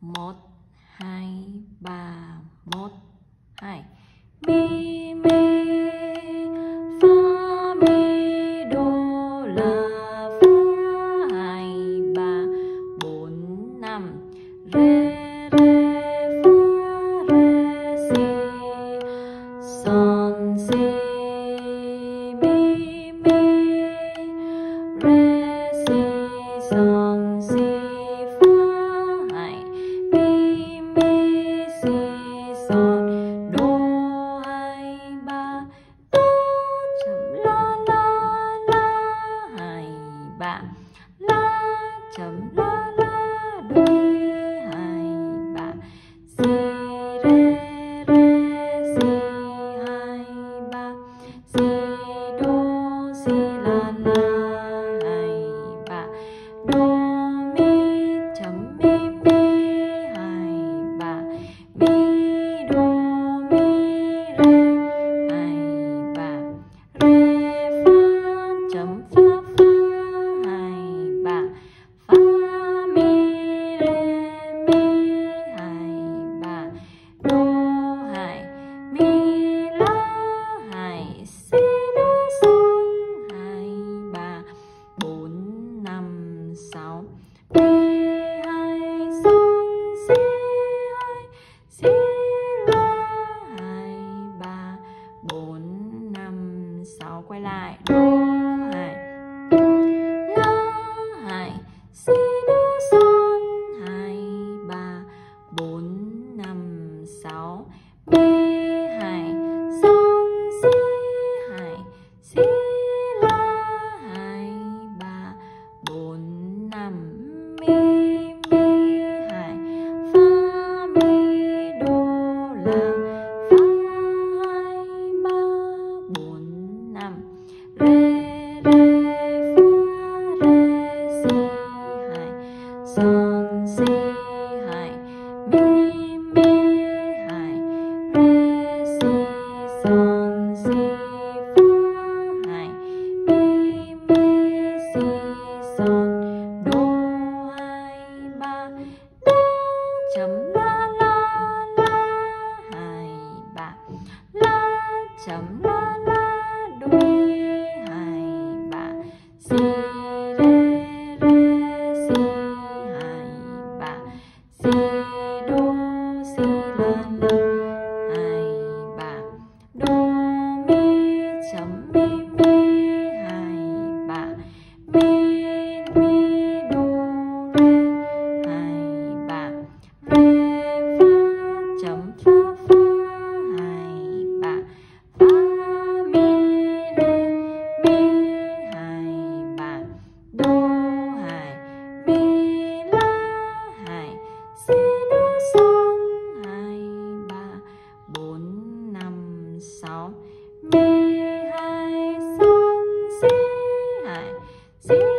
Một hai ba một hai. Bi bi See chấm la la la hai ba. La chấm See?